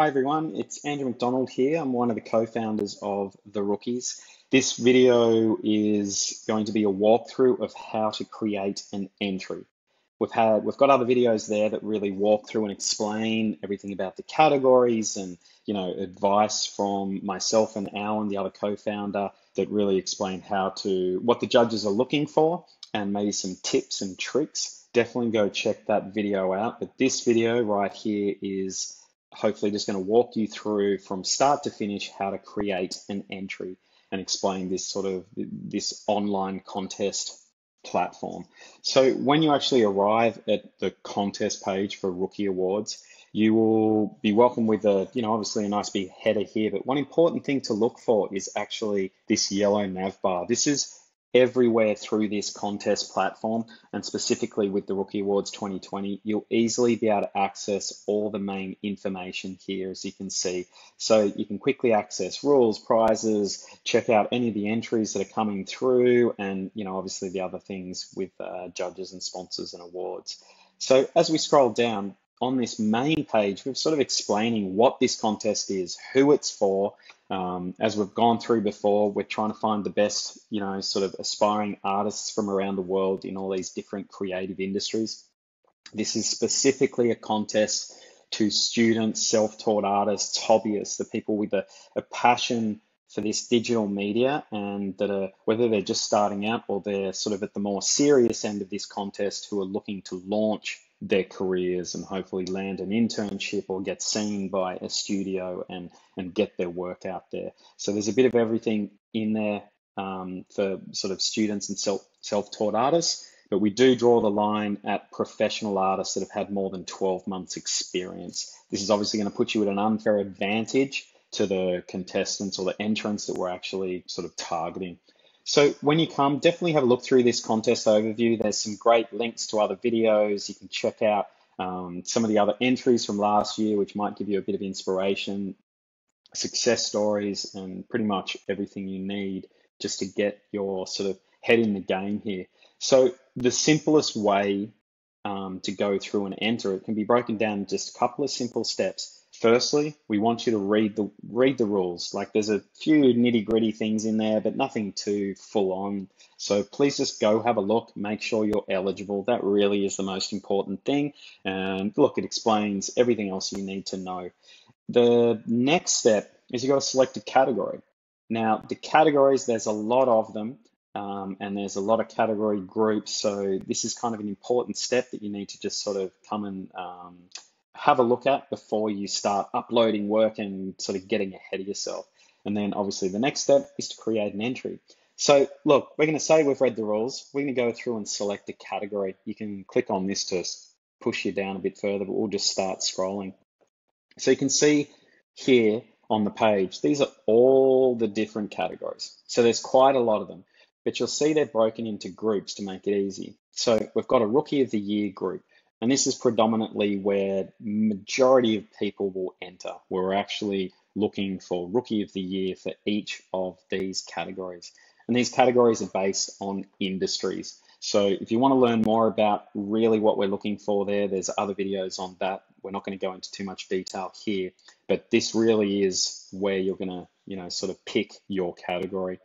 Hi everyone, it's Andrew McDonald here. I'm one of the co-founders of The Rookies. This video is going to be a walkthrough of how to create an entry. We've had we've got other videos there that really walk through and explain everything about the categories and you know advice from myself and Alan, the other co-founder, that really explain how to what the judges are looking for and maybe some tips and tricks. Definitely go check that video out. But this video right here is hopefully just going to walk you through from start to finish how to create an entry and explain this sort of this online contest platform. So when you actually arrive at the contest page for Rookie Awards, you will be welcome with a, you know, obviously a nice big header here. But one important thing to look for is actually this yellow nav bar. This is everywhere through this contest platform and specifically with the Rookie Awards 2020, you'll easily be able to access all the main information here as you can see. So you can quickly access rules, prizes, check out any of the entries that are coming through and you know obviously the other things with uh, judges and sponsors and awards. So as we scroll down, on this main page, we're sort of explaining what this contest is, who it's for. Um, as we've gone through before, we're trying to find the best, you know, sort of aspiring artists from around the world in all these different creative industries. This is specifically a contest to students, self-taught artists, hobbyists, the people with a, a passion for this digital media and that are whether they're just starting out or they're sort of at the more serious end of this contest who are looking to launch their careers and hopefully land an internship or get seen by a studio and and get their work out there. So there's a bit of everything in there um, for sort of students and self self-taught artists, but we do draw the line at professional artists that have had more than 12 months experience. This is obviously going to put you at an unfair advantage to the contestants or the entrants that we're actually sort of targeting. So when you come, definitely have a look through this contest overview. There's some great links to other videos. You can check out um, some of the other entries from last year, which might give you a bit of inspiration, success stories, and pretty much everything you need just to get your sort of head in the game here. So the simplest way um, to go through and enter it can be broken down just a couple of simple steps. Firstly, we want you to read the read the rules. Like there's a few nitty gritty things in there, but nothing too full on. So please just go have a look, make sure you're eligible. That really is the most important thing. And look, it explains everything else you need to know. The next step is you've got to select a category. Now, the categories, there's a lot of them. Um, and there's a lot of category groups. So this is kind of an important step that you need to just sort of come and um, have a look at before you start uploading work and sort of getting ahead of yourself. And then obviously the next step is to create an entry. So look, we're going to say we've read the rules. We're going to go through and select a category. You can click on this to push you down a bit further, but we'll just start scrolling. So you can see here on the page, these are all the different categories. So there's quite a lot of them, but you'll see they're broken into groups to make it easy. So we've got a Rookie of the Year group. And this is predominantly where majority of people will enter. We're actually looking for Rookie of the Year for each of these categories. And these categories are based on industries. So if you want to learn more about really what we're looking for there, there's other videos on that. We're not going to go into too much detail here, but this really is where you're going to, you know, sort of pick your category.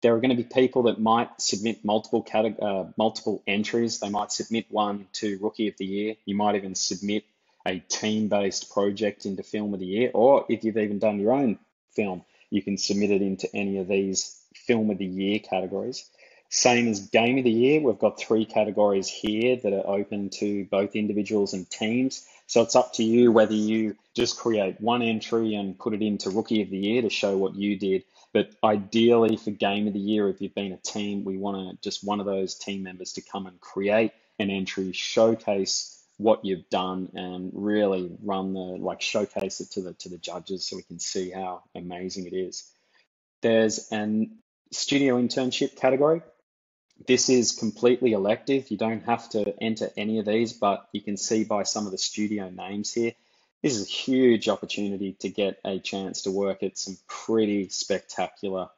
There are going to be people that might submit multiple uh, multiple entries. They might submit one to Rookie of the Year. You might even submit a team-based project into Film of the Year, or if you've even done your own film, you can submit it into any of these Film of the Year categories. Same as Game of the Year, we've got three categories here that are open to both individuals and teams. So it's up to you whether you just create one entry and put it into Rookie of the Year to show what you did, but ideally, for game of the year, if you've been a team, we want to just one of those team members to come and create an entry, showcase what you've done, and really run the like showcase it to the to the judges so we can see how amazing it is. There's an studio internship category. This is completely elective. You don't have to enter any of these, but you can see by some of the studio names here, this is a huge opportunity to get a chance to work at some pretty spectacular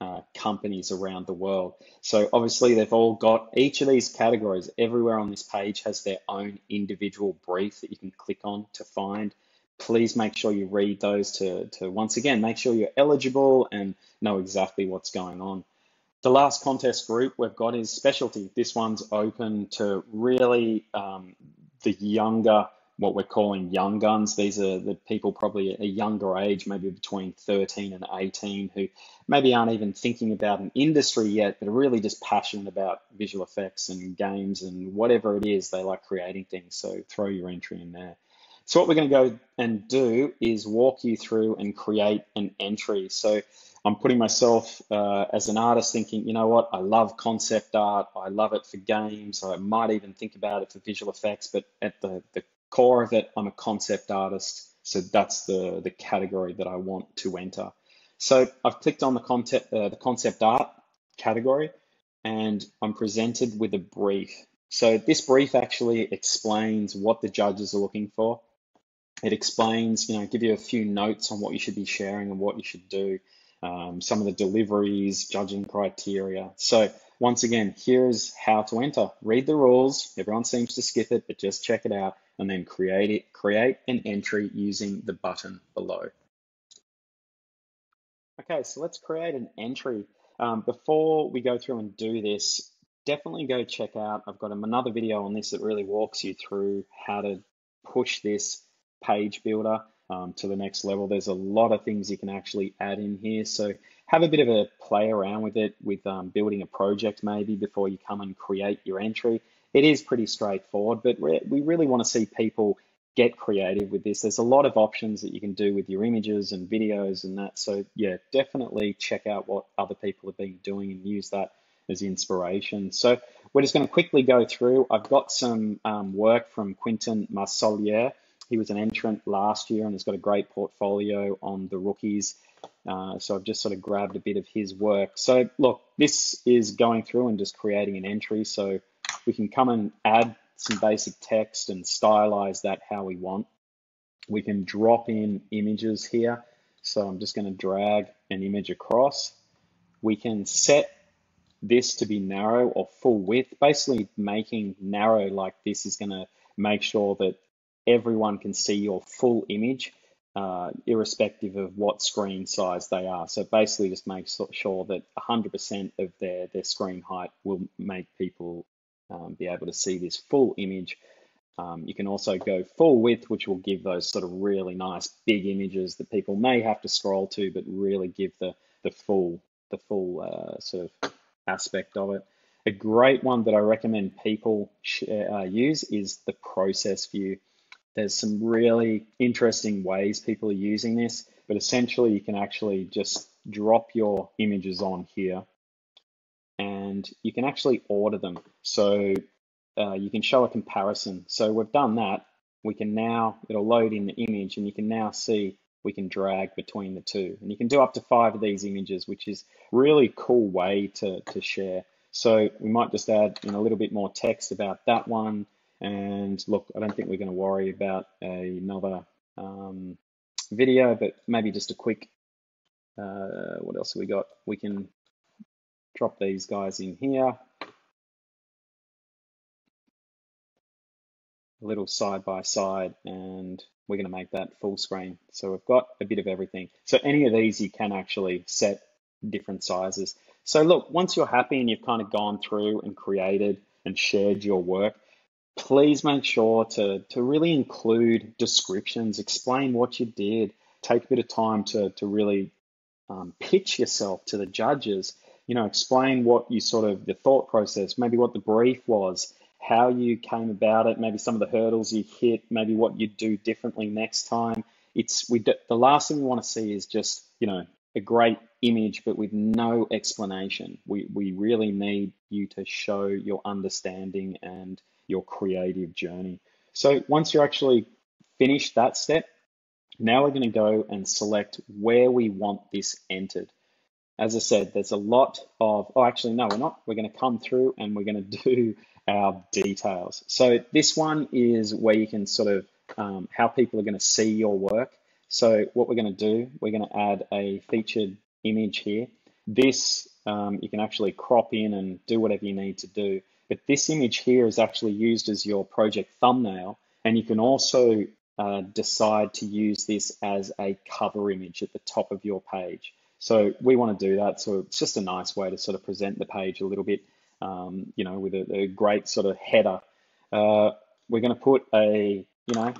uh, companies around the world. So obviously they've all got each of these categories everywhere on this page has their own individual brief that you can click on to find please make sure you read those to, to once again make sure you're eligible and know exactly what's going on. The last contest group we've got is specialty. This one's open to really um, the younger, what we're calling young guns. These are the people probably a younger age, maybe between 13 and 18, who maybe aren't even thinking about an industry yet, but are really just passionate about visual effects and games and whatever it is, they like creating things. So throw your entry in there. So what we're going to go and do is walk you through and create an entry. So I'm putting myself uh, as an artist thinking, you know what, I love concept art. I love it for games. I might even think about it for visual effects, but at the, the core of it, I'm a concept artist. So that's the, the category that I want to enter. So I've clicked on the concept, uh, the concept art category and I'm presented with a brief. So this brief actually explains what the judges are looking for. It explains, you know, give you a few notes on what you should be sharing and what you should do um, some of the deliveries, judging criteria. So once again, here's how to enter. Read the rules. Everyone seems to skip it, but just check it out and then create it. Create an entry using the button below. Okay, so let's create an entry. Um, before we go through and do this, definitely go check out. I've got another video on this that really walks you through how to push this page builder um, to the next level. There's a lot of things you can actually add in here. So have a bit of a play around with it, with um, building a project maybe before you come and create your entry. It is pretty straightforward, but we really want to see people get creative with this. There's a lot of options that you can do with your images and videos and that. So yeah, definitely check out what other people have been doing and use that as inspiration. So we're just going to quickly go through. I've got some um, work from Quentin Marsollier he was an entrant last year and has got a great portfolio on the rookies. Uh, so I've just sort of grabbed a bit of his work. So look, this is going through and just creating an entry. So we can come and add some basic text and stylize that how we want. We can drop in images here. So I'm just going to drag an image across. We can set this to be narrow or full width. Basically making narrow like this is going to make sure that everyone can see your full image, uh, irrespective of what screen size they are. So basically just make sure that 100% of their, their screen height will make people um, be able to see this full image. Um, you can also go full width, which will give those sort of really nice big images that people may have to scroll to, but really give the, the full, the full uh, sort of aspect of it. A great one that I recommend people uh, use is the process view. There's some really interesting ways people are using this, but essentially you can actually just drop your images on here and you can actually order them. So uh, you can show a comparison. So we've done that. We can now, it'll load in the image and you can now see we can drag between the two. And you can do up to five of these images, which is really cool way to, to share. So we might just add in a little bit more text about that one. And look, I don't think we're going to worry about another um, video, but maybe just a quick, uh, what else have we got? We can drop these guys in here. A little side by side, and we're going to make that full screen. So we've got a bit of everything. So any of these you can actually set different sizes. So look, once you're happy and you've kind of gone through and created and shared your work, please make sure to, to really include descriptions, explain what you did, take a bit of time to, to really um, pitch yourself to the judges, you know, explain what you sort of, the thought process, maybe what the brief was, how you came about it, maybe some of the hurdles you hit, maybe what you'd do differently next time. It's we the last thing we want to see is just, you know, a great image, but with no explanation. We, we really need you to show your understanding and your creative journey. So once you're actually finished that step, now we're going to go and select where we want this entered. As I said, there's a lot of, oh, actually, no, we're not. We're going to come through and we're going to do our details. So this one is where you can sort of, um, how people are going to see your work. So what we're going to do, we're going to add a featured image here. This, um, you can actually crop in and do whatever you need to do. But this image here is actually used as your project thumbnail. And you can also uh, decide to use this as a cover image at the top of your page. So we want to do that. So it's just a nice way to sort of present the page a little bit, um, you know, with a, a, great sort of header. Uh, we're going to put a, you know,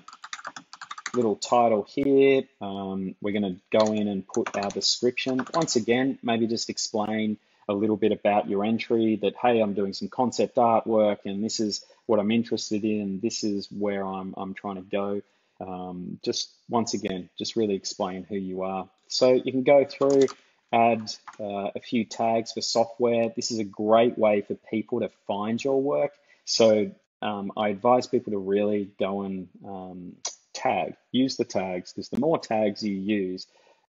little title here. Um, we're going to go in and put our description. Once again, maybe just explain a little bit about your entry that, hey, I'm doing some concept artwork and this is what I'm interested in. This is where I'm, I'm trying to go. Um, just once again, just really explain who you are. So you can go through, add uh, a few tags for software. This is a great way for people to find your work. So um, I advise people to really go and um, tag, use the tags, because the more tags you use,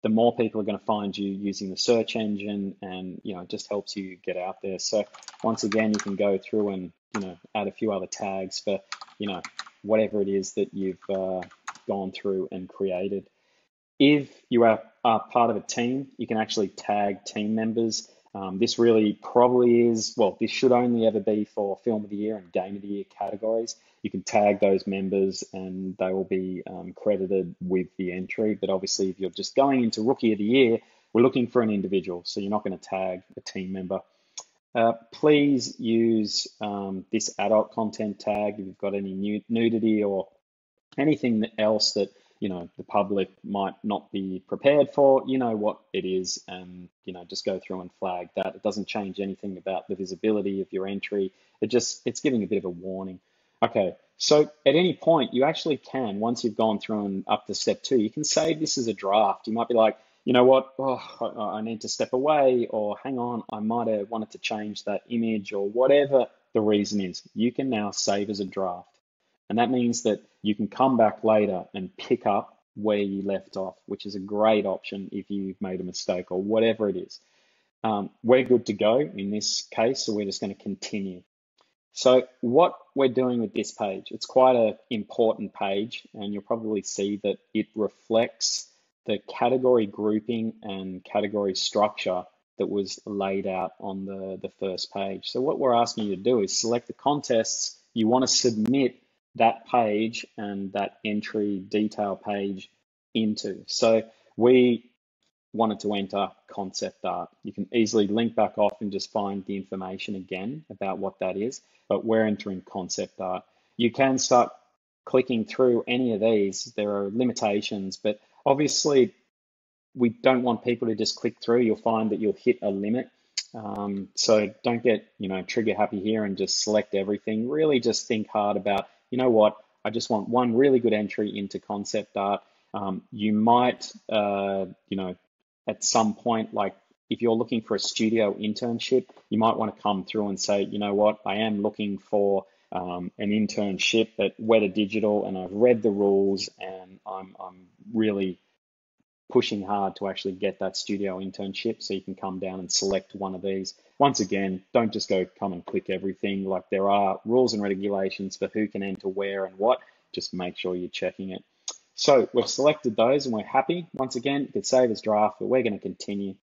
the more people are going to find you using the search engine and you know it just helps you get out there so once again you can go through and you know add a few other tags for you know whatever it is that you've uh, gone through and created. If you are, are, part of a team, you can actually tag team members. Um, this really probably is, well, this should only ever be for Film of the Year and Game of the Year categories. You can tag those members and they will be um, credited with the entry. But obviously, if you're just going into Rookie of the Year, we're looking for an individual, so you're not going to tag a team member. Uh, please use um, this adult content tag if you've got any nudity or anything else that you know the public might not be prepared for. You know what it is, and you know just go through and flag that. It doesn't change anything about the visibility of your entry. It just it's giving a bit of a warning. Okay, so at any point you actually can once you've gone through and up to step two, you can save this as a draft. You might be like, you know what, oh, I need to step away, or hang on, I might have wanted to change that image, or whatever the reason is. You can now save as a draft. And that means that you can come back later and pick up where you left off, which is a great option if you've made a mistake or whatever it is. Um, we're good to go in this case, so we're just going to continue. So what we're doing with this page, it's quite an important page, and you'll probably see that it reflects the category grouping and category structure that was laid out on the, the first page. So what we're asking you to do is select the contests you want to submit that page and that entry detail page into. So we wanted to enter concept art. You can easily link back off and just find the information again about what that is, but we're entering concept art. You can start clicking through any of these. There are limitations, but Obviously, we don't want people to just click through. You'll find that you'll hit a limit. Um, so don't get, you know, trigger happy here and just select everything. Really just think hard about, you know what, I just want one really good entry into concept art. Um, you might, uh, you know, at some point, like if you're looking for a studio internship, you might want to come through and say, you know what, I am looking for um, an internship at Weta Digital, and I've read the rules, and I'm I'm really pushing hard to actually get that studio internship. So you can come down and select one of these. Once again, don't just go come and click everything. Like there are rules and regulations for who can enter where and what. Just make sure you're checking it. So we've selected those and we're happy. Once again, you could save as draft, but we're going to continue.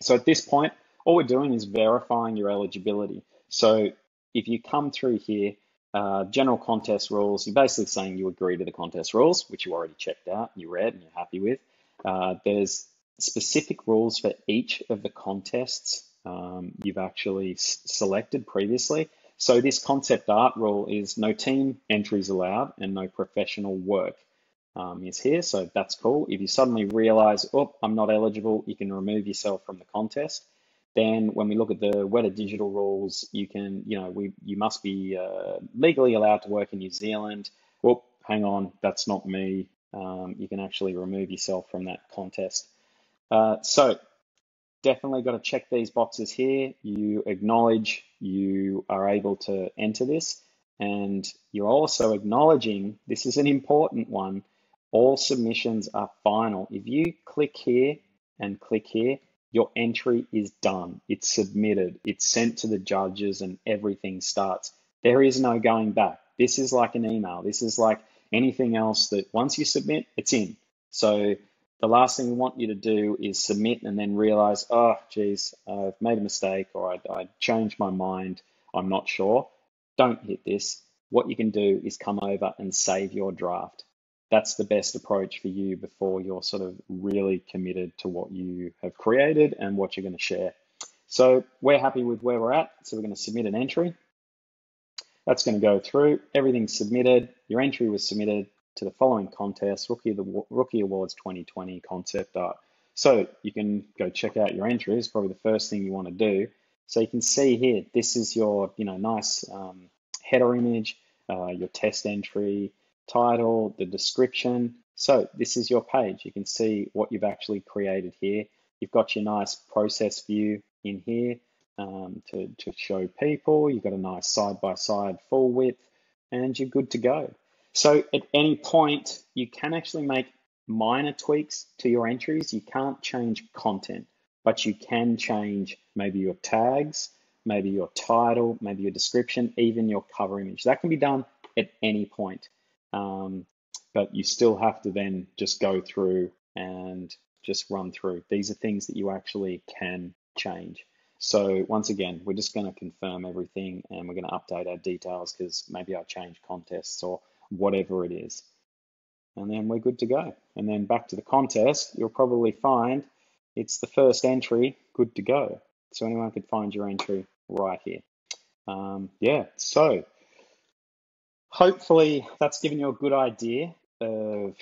So at this point, all we're doing is verifying your eligibility. So if you come through here, uh, general contest rules, you're basically saying you agree to the contest rules, which you already checked out, you read, and you're happy with. Uh, there's specific rules for each of the contests um, you've actually selected previously. So this concept art rule is no team entries allowed and no professional work um, is here. So that's cool. If you suddenly realize, oh, I'm not eligible, you can remove yourself from the contest. Then when we look at the Weta Digital rules, you can, you know, we you must be uh, legally allowed to work in New Zealand. Well, hang on, that's not me. Um, you can actually remove yourself from that contest. Uh, so definitely got to check these boxes here. You acknowledge you are able to enter this, and you're also acknowledging this is an important one. All submissions are final. If you click here and click here, your entry is done. It's submitted. It's sent to the judges and everything starts. There is no going back. This is like an email. This is like anything else that once you submit, it's in. So the last thing we want you to do is submit and then realize, oh, geez, I've made a mistake or I, I changed my mind. I'm not sure. Don't hit this. What you can do is come over and save your draft. That's the best approach for you before you're sort of really committed to what you have created and what you're going to share. So we're happy with where we're at. So we're going to submit an entry. That's going to go through. Everything's submitted. Your entry was submitted to the following contest, Rookie, the, Rookie Awards 2020 concept art. So you can go check out your entries, probably the first thing you want to do. So you can see here, this is your you know nice um, header image, uh, your test entry, title, the description. So this is your page. You can see what you've actually created here. You've got your nice process view in here um, to, to show people. You've got a nice side-by-side -side full width and you're good to go. So at any point, you can actually make minor tweaks to your entries. You can't change content, but you can change maybe your tags, maybe your title, maybe your description, even your cover image. That can be done at any point. Um, but you still have to then just go through and just run through. These are things that you actually can change. So once again, we're just going to confirm everything and we're going to update our details because maybe I change contests or whatever it is. And then we're good to go. And then back to the contest, you'll probably find it's the first entry, good to go. So anyone could find your entry right here. Um, yeah, so hopefully that's given you a good idea of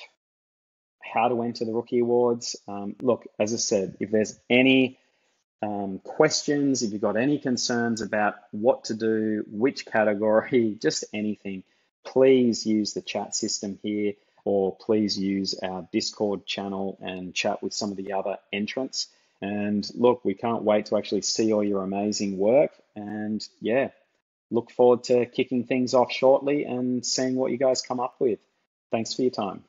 how to enter the Rookie Awards. Um, look, as I said, if there's any um, questions, if you've got any concerns about what to do, which category, just anything, please use the chat system here or please use our Discord channel and chat with some of the other entrants. And look, we can't wait to actually see all your amazing work. And yeah, look forward to kicking things off shortly and seeing what you guys come up with. Thanks for your time.